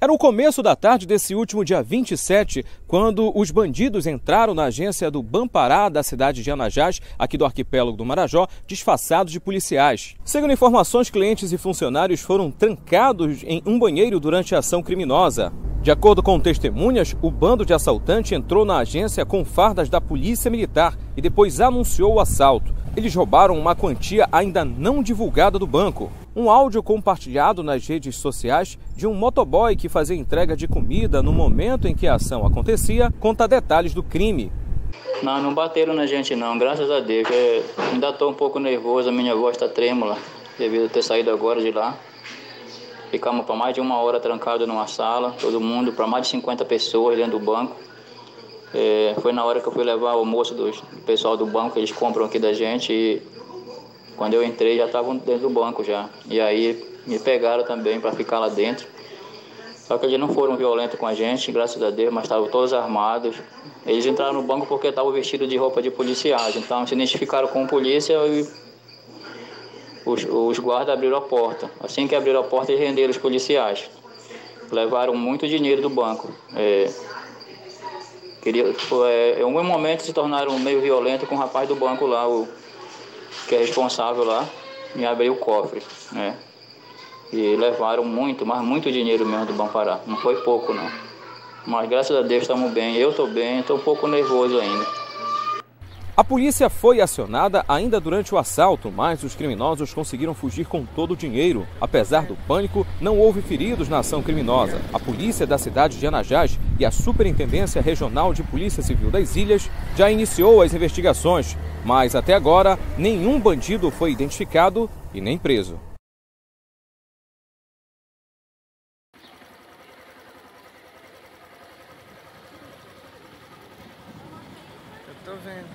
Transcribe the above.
Era o começo da tarde desse último dia 27, quando os bandidos entraram na agência do Bampará da cidade de Anajás, aqui do arquipélago do Marajó, disfarçados de policiais. Segundo informações, clientes e funcionários foram trancados em um banheiro durante a ação criminosa. De acordo com testemunhas, o bando de assaltante entrou na agência com fardas da Polícia Militar e depois anunciou o assalto. Eles roubaram uma quantia ainda não divulgada do banco. Um áudio compartilhado nas redes sociais de um motoboy que fazia entrega de comida no momento em que a ação acontecia conta detalhes do crime. Não, não bateram na gente não, graças a Deus. Eu ainda estou um pouco nervoso, a minha voz está trêmula devido a ter saído agora de lá. Ficamos para mais de uma hora trancados numa sala, todo mundo, para mais de 50 pessoas dentro do banco. É, foi na hora que eu fui levar o almoço do pessoal do banco, eles compram aqui da gente e quando eu entrei já estavam dentro do banco já. E aí me pegaram também para ficar lá dentro. Só que eles não foram violentos com a gente, graças a Deus, mas estavam todos armados. Eles entraram no banco porque estavam vestidos de roupa de policiais. Então se identificaram com polícia e os, os guardas abriram a porta. Assim que abriram a porta, eles renderam os policiais. Levaram muito dinheiro do banco. É, queria, é, em algum momento se tornaram meio violentos com o rapaz do banco lá, o, que é responsável lá, me abriu o cofre, né? E levaram muito, mas muito dinheiro mesmo do Banco Pará. Não foi pouco, não. Mas graças a Deus estamos bem. Eu estou bem, estou um pouco nervoso ainda. A polícia foi acionada ainda durante o assalto, mas os criminosos conseguiram fugir com todo o dinheiro. Apesar do pânico, não houve feridos na ação criminosa. A polícia da cidade de Anajás e a Superintendência Regional de Polícia Civil das Ilhas já iniciou as investigações, mas até agora nenhum bandido foi identificado e nem preso. Tô vendo.